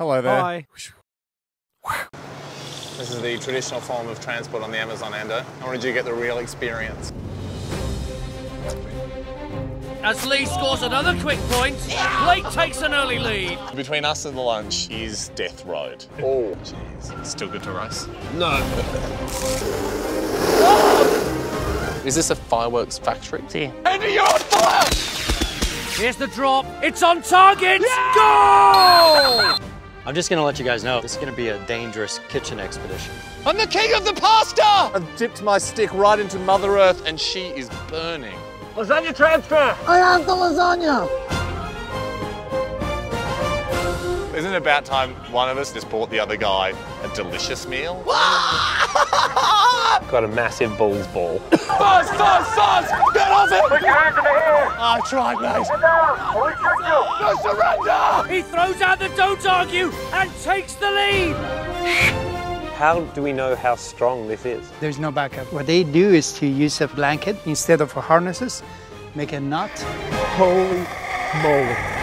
Hello there. Hi. This is the traditional form of transport on the Amazon, Ando. I wanted you to get the real experience. As Lee scores another quick point, Blake takes an early lead. Between us and the lunch is Death Road. Oh, jeez. Still good to race? No. Is this a fireworks factory? Sí. Andy, you're on fire! Here's the drop. It's on target. Go! I'm just gonna let you guys know this is gonna be a dangerous kitchen expedition. I'm the king of the pasta! I've dipped my stick right into Mother Earth and she is burning. Lasagna transfer! I have the lasagna! Isn't it about time one of us just bought the other guy a delicious meal? Got a massive bull's ball. Fuzz, fuzz, fuzz! Get off it! I tried, mate. Get down! Police shoot you! No surrender! He throws out the don't argue and takes the lead. How do we know how strong this is? There's no backup. What they do is to use a blanket instead of harnesses, make a knot. Holy moly.